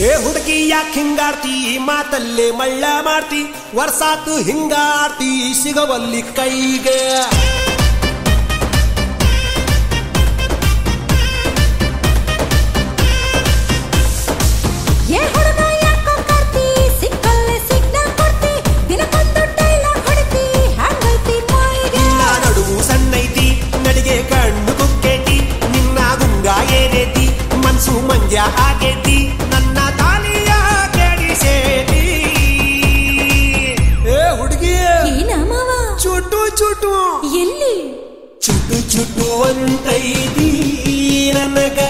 ಏ ಹುಡುಗಿ ಯಾಕೆ ಹಿಂಗಾಡ್ತಿ? ಮಾತಲ್ಲಿ ಮಳ್ಳ ಮಾಡ್ತಿ. ವರ್ಸಾತು ಹಿಂಗಾರ್ತಿ ಸಿಗವಲ್ಲಿ ಕೈಗೆ. చుట్టూ అంతై దీననగా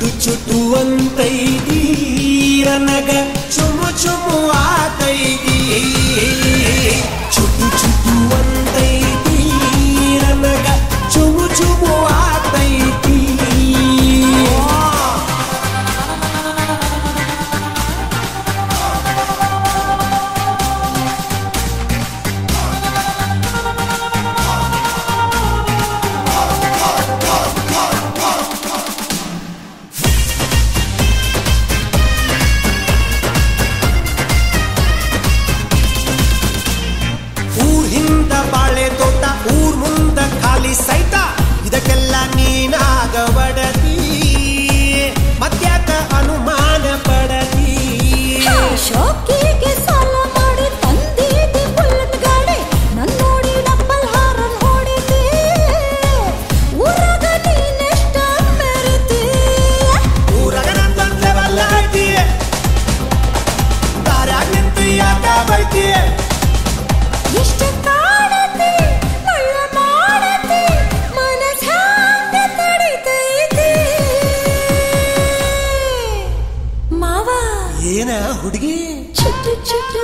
చుట్టు చుಟ್ಟು ಅಂತೈದಿ ರನಗ ಚುಮು ಚುಮು ಆತೈದಿ ಏನ ಹುಡುಗಿ? ಚಿಟ್ಟ ಚಿಟ್ಟ